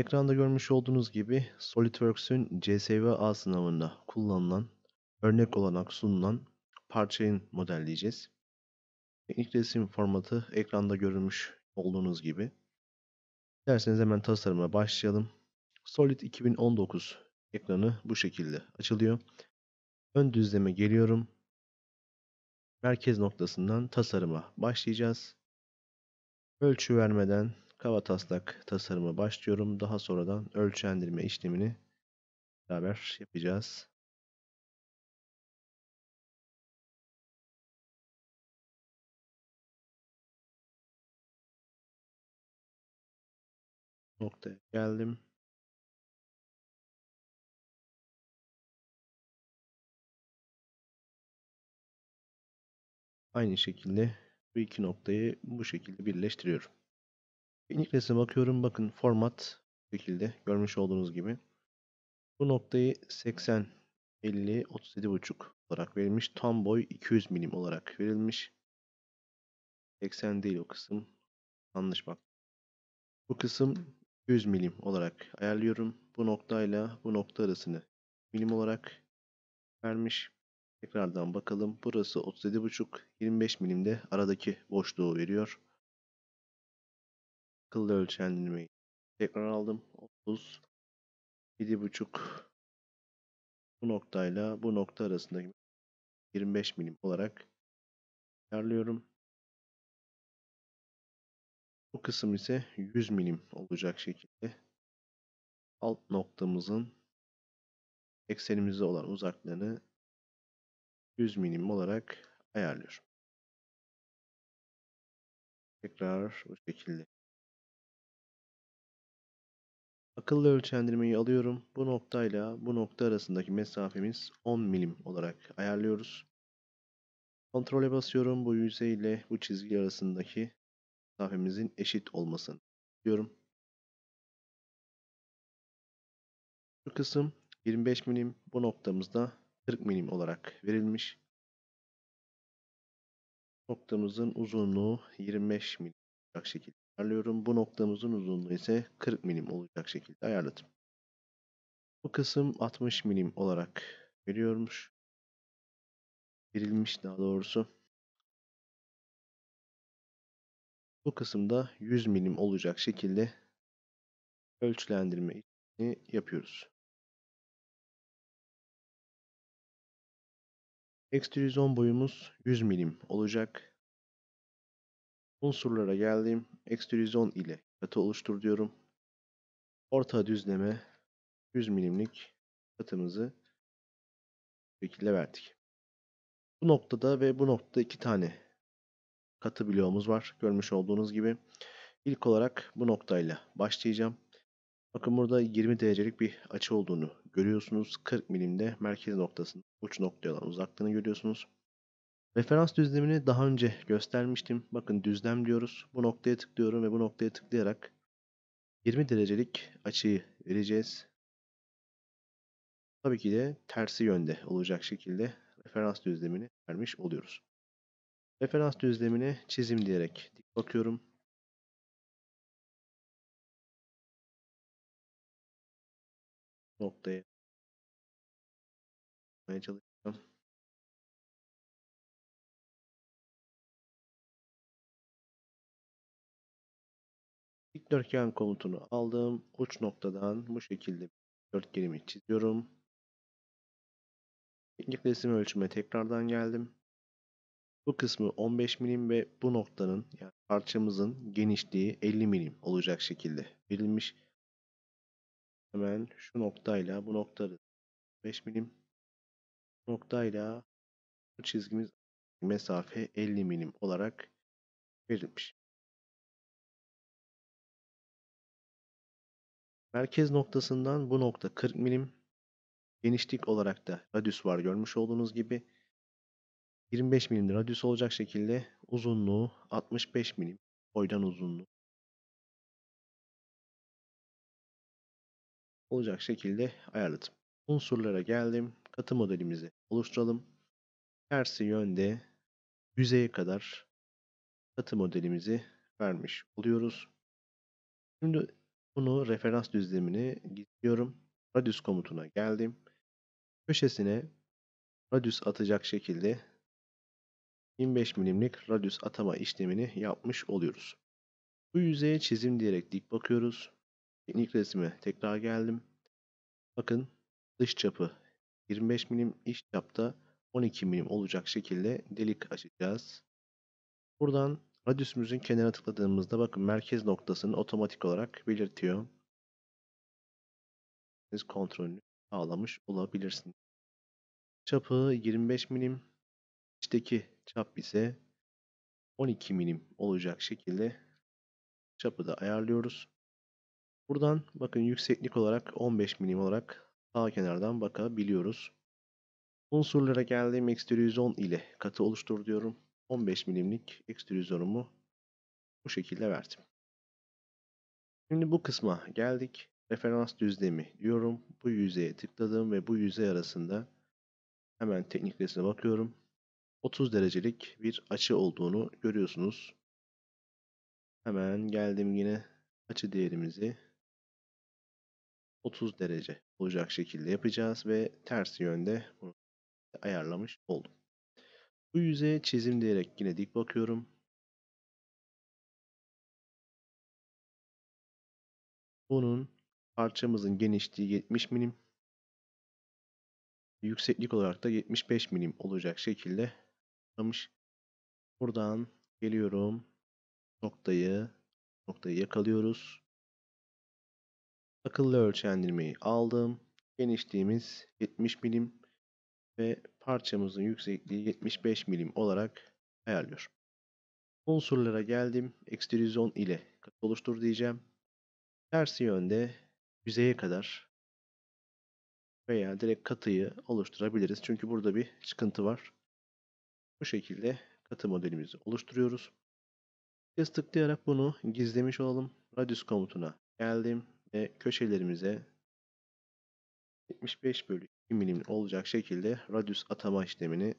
Ekranda görmüş olduğunuz gibi SolidWorks'ün CSV-A sınavında kullanılan, örnek olarak sunulan parçayı modelleyeceğiz. Teknik resim formatı ekranda görülmüş olduğunuz gibi. Derseniz hemen tasarıma başlayalım. Solid 2019 ekranı bu şekilde açılıyor. Ön düzleme geliyorum. Merkez noktasından tasarıma başlayacağız. Ölçü vermeden Kavataslak tasarıma başlıyorum. Daha sonradan ölçendirme işlemini beraber yapacağız. Noktaya geldim. Aynı şekilde bu iki noktayı bu şekilde birleştiriyorum. Resme bakıyorum. Bakın format şekilde görmüş olduğunuz gibi. Bu noktayı 80 50 37,5 olarak verilmiş. Tam boy 200 milim olarak verilmiş. 80 değil o kısım. Yanlış bak. Bu kısım 100 milim olarak ayarlıyorum. Bu noktayla bu nokta arasını milim olarak vermiş. Tekrardan bakalım. Burası 37,5 25 milimde aradaki boşluğu veriyor. Akıllı ölçendirmeyi tekrar aldım. 30 7,5 bu noktayla bu nokta arasındaki 25 milim olarak ayarlıyorum. Bu kısım ise 100 milim olacak şekilde alt noktamızın eksenimizde olan uzaklığını 100 milim olarak ayarlıyorum. Tekrar bu şekilde. Akıllı ölçendirmeyi alıyorum. Bu noktayla bu nokta arasındaki mesafemiz 10 milim olarak ayarlıyoruz. Kontrole basıyorum. Bu yüzey ile bu çizgi arasındaki mesafemizin eşit olmasını diyorum. Şu kısım 25 milim. Bu noktamızda 40 milim olarak verilmiş. Noktamızın uzunluğu 25 milim olacak şekilde ayarlıyorum. Bu noktamızın uzunluğu ise 40 milim olacak şekilde ayarladım. Bu kısım 60 milim olarak veriyormuş. Verilmiş daha doğrusu. Bu kısımda 100 milim olacak şekilde ölçülendirme yapıyoruz. Ekstrüzyon boyumuz 100 milim olacak. Unsurlara geldim. Ekstrüzyon ile katı oluştur diyorum. Orta düzleme 100 milimlik katımızı şekilde verdik. Bu noktada ve bu noktada iki tane katı bloğumuz var. Görmüş olduğunuz gibi. İlk olarak bu noktayla başlayacağım. Bakın burada 20 derecelik bir açı olduğunu görüyorsunuz. 40 milimde merkez noktasının uç noktaya olan uzaklığını görüyorsunuz. Referans düzlemini daha önce göstermiştim. Bakın düzlem diyoruz. Bu noktaya tıklıyorum ve bu noktaya tıklayarak 20 derecelik açıyı vereceğiz. Tabii ki de tersi yönde olacak şekilde referans düzlemini vermiş oluyoruz. Referans düzlemine çizim diyerek dik bakıyorum. Noktaya çalışacağım. Dikdörtgen komutunu aldım. Uç noktadan bu şekilde dörtgenimi çiziyorum. Teknik resim ölçüme tekrardan geldim. Bu kısmı 15 milim ve bu noktanın yani parçamızın genişliği 50 milim olacak şekilde verilmiş. Hemen şu noktayla bu noktada 5 milim noktayla bu çizgimiz mesafe 50 milim olarak verilmiş. Merkez noktasından bu nokta 40 milim. Genişlik olarak da radius var görmüş olduğunuz gibi. 25 milim radius olacak şekilde uzunluğu 65 milim. Boydan uzunluğu. Olacak şekilde ayarladım. Unsurlara geldim. Katı modelimizi oluşturalım. Tersi yönde yüzeye kadar katı modelimizi vermiş oluyoruz. Şimdi Bunu referans düzlemini gizliyorum. Radius komutuna geldim. Köşesine radius atacak şekilde 25 milimlik radius atama işlemini yapmış oluyoruz. Bu yüzeye çizim diyerek dik bakıyoruz. Teknik resime tekrar geldim. Bakın dış çapı 25 milim, iç çapta 12 milim olacak şekilde delik açacağız. Buradan radiusümüzün kenarına tıkladığımızda bakın merkez noktasını otomatik olarak belirtiyor. Siz kontrolünü sağlamış olabilirsiniz. Çapı 25 milim, içteki çap ise 12 milim olacak şekilde çapı da ayarlıyoruz. Buradan bakın yükseklik olarak 15 milim olarak sağ kenardan bakabiliyoruz. Unsurlara geldiğim ekstrüzyon ile katı oluştur diyorum. 15 milimlik ekstrüzyonumu bu şekilde verdim. Şimdi bu kısma geldik. Referans düzlemi diyorum. Bu yüzeye tıkladım ve bu yüzey arasında hemen teknik resme bakıyorum. 30 derecelik bir açı olduğunu görüyorsunuz. Hemen geldim yine açı değerimizi 30 derece olacak şekilde yapacağız ve ters yönde bunu ayarlamış oldum. Bu yüzeye çizim diyerek yine dik bakıyorum. Bunun parçamızın genişliği 70 milim. Yükseklik olarak da 75 milim olacak şekilde yapmış. Buradan geliyorum. Noktayı noktayı yakalıyoruz. Akıllı ölçendirmeyi aldım. Genişliğimiz 70 milim ve parçamızın yüksekliği 75 milim olarak ayarlıyorum. Unsurlara geldim. Ekstrüzyon ile katı oluştur diyeceğim. Tersi yönde yüzeye kadar veya direkt katıyı oluşturabiliriz. Çünkü burada bir çıkıntı var. Bu şekilde katı modelimizi oluşturuyoruz. Kez tıklayarak bunu gizlemiş olalım. Radius komutuna geldim ve köşelerimize 75 bölü 2 milim olacak şekilde radius atama işlemini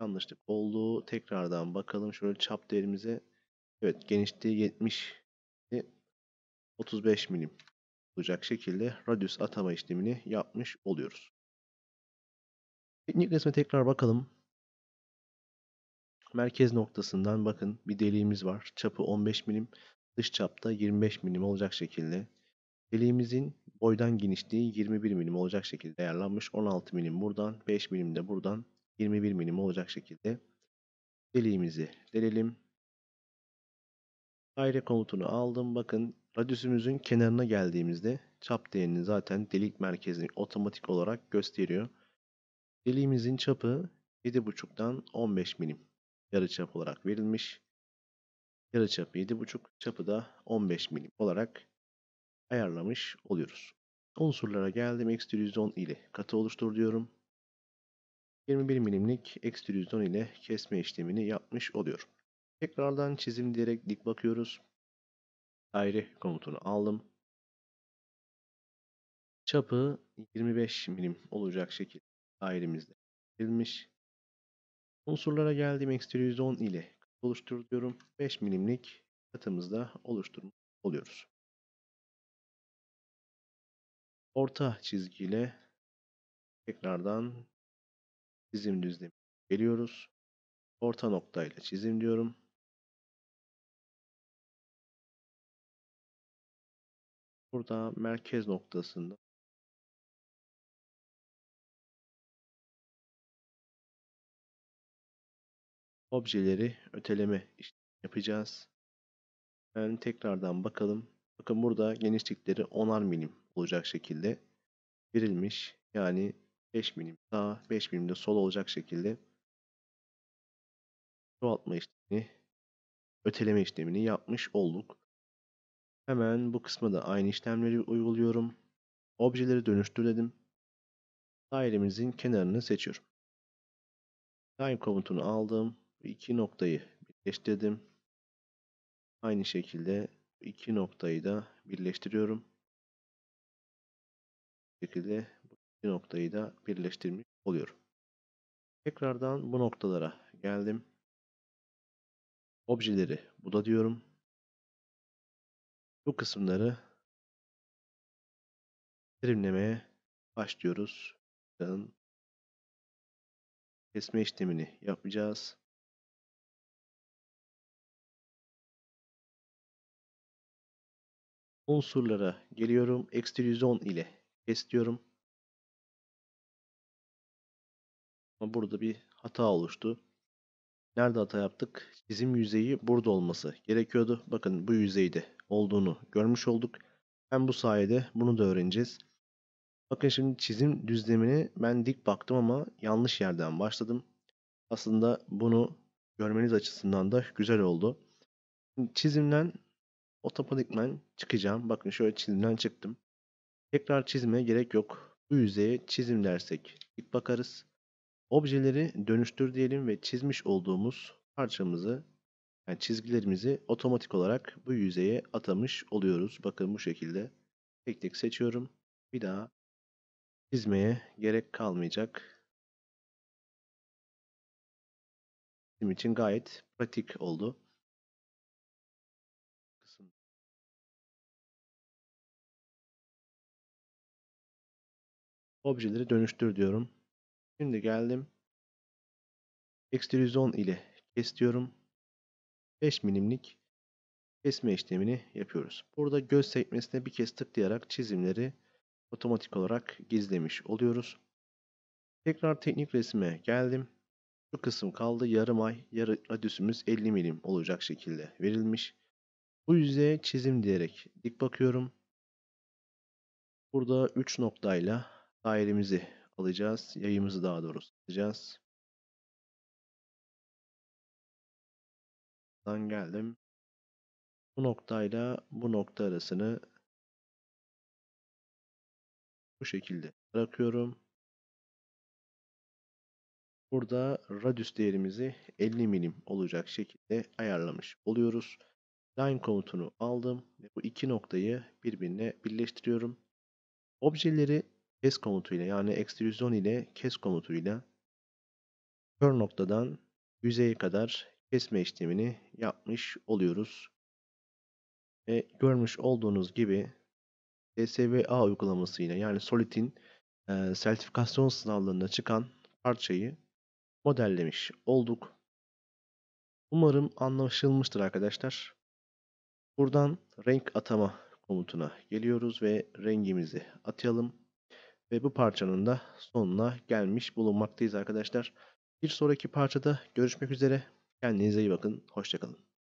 yanlışlık oldu. Tekrardan bakalım şöyle çap değerimize. Evet genişliği 70 35 milim olacak şekilde radius atama işlemini yapmış oluyoruz. Teknik resme tekrar bakalım. Merkez noktasından bakın bir deliğimiz var. Çapı 15 milim, dış çapta 25 milim olacak şekilde. Deliğimizin boydan genişliği 21 milim olacak şekilde ayarlanmış. 16 milim buradan, 5 milim de buradan 21 milim olacak şekilde deliğimizi delelim. Daire komutunu aldım. Bakın radyüsümüzün kenarına geldiğimizde çap değerini zaten delik merkezini otomatik olarak gösteriyor. Deliğimizin çapı 7.5'dan 15 milim yarıçap olarak verilmiş. Yarıçapı 7.5, çapı da 15 milim olarak ayarlamış oluyoruz. Unsurlara geldim. Ekstrüzyon ile katı oluştur diyorum. 21 milimlik ekstrüzyon ile kesme işlemini yapmış oluyorum. Tekrardan çizim diyerek dik bakıyoruz. Daire komutunu aldım. Çapı 25 milim olacak şekilde dairemizde verilmiş. Unsurlara geldiğim ekstrüzyon ile oluştur diyorum. 5 milimlik katımızda oluşturmuş oluyoruz. Orta çizgiyle tekrardan çizim düzlemi geliyoruz. Orta noktayla çizim diyorum. Burada merkez noktasında objeleri öteleme yapacağız. Ben tekrardan bakalım. Bakın burada genişlikleri 10'ar milim olacak şekilde verilmiş. Yani 5 milim sağ, 5 milim de sol olacak şekilde çoğaltma işlemini, öteleme işlemini yapmış olduk. Hemen bu kısmı da aynı işlemleri uyguluyorum. Objeleri dönüştür dedim. Dairemizin kenarını seçiyorum. Line komutunu aldım. iki noktayı birleştirdim. Aynı şekilde iki noktayı da birleştiriyorum. Bu şekilde bu iki noktayı da birleştirmiş oluyorum. Tekrardan bu noktalara geldim. Objeleri buda diyorum. Bu kısımları trimlemeye başlıyoruz. Kesme işlemini yapacağız. Unsurlara geliyorum. Extrusion ile kes. Ama burada bir hata oluştu. Nerede hata yaptık? Çizim yüzeyi burada olması gerekiyordu. Bakın bu yüzeyde olduğunu görmüş olduk. Hem bu sayede bunu da öğreneceğiz. Bakın şimdi çizim düzlemine ben dik baktım ama yanlış yerden başladım. Aslında bunu görmeniz açısından da güzel oldu. Şimdi çizimden otomatikman çıkacağım. Bakın şöyle çizimden çıktım. Tekrar çizmeye gerek yok. Bu yüzeye çizim dersek dik bakarız. Objeleri dönüştür diyelim ve çizmiş olduğumuz parçamızı yani çizgilerimizi otomatik olarak bu yüzeye atamış oluyoruz. Bakın bu şekilde tek tek seçiyorum. Bir daha çizmeye gerek kalmayacak. Bizim için gayet pratik oldu. Objeleri dönüştür diyorum. Şimdi geldim. Extrusion ile kes diyorum. 5 milimlik kesme işlemini yapıyoruz. Burada göz sekmesine bir kez tıklayarak çizimleri otomatik olarak gizlemiş oluyoruz. Tekrar teknik resime geldim. Şu kısım kaldı. Yarım ay, yarı radüsümüz 50 milim olacak şekilde verilmiş. Bu yüzeye çizim diyerek dik bakıyorum. Burada 3 noktayla dairemizi alacağız. Yayımızı daha doğrusu alacağız. Buradan geldim. Bu noktayla bu nokta arasını bu şekilde bırakıyorum. Burada radius değerimizi 50 milim olacak şekilde ayarlamış oluyoruz. Line komutunu aldım ve bu iki noktayı birbirine birleştiriyorum. Objeleri kes komutuyla yani extrusion ile kes komutuyla kör noktadan yüzeye kadar kesme işlemini yapmış oluyoruz. Ve görmüş olduğunuz gibi DSVA uygulamasıyla yani Solid'in e, sertifikasyon sınavlarına çıkan parçayı modellemiş olduk. Umarım anlaşılmıştır arkadaşlar. Buradan renk atama komutuna geliyoruz ve rengimizi atayalım. Ve bu parçanın da sonuna gelmiş bulunmaktayız arkadaşlar. Bir sonraki parçada görüşmek üzere. Kendinize iyi bakın. Hoşçakalın.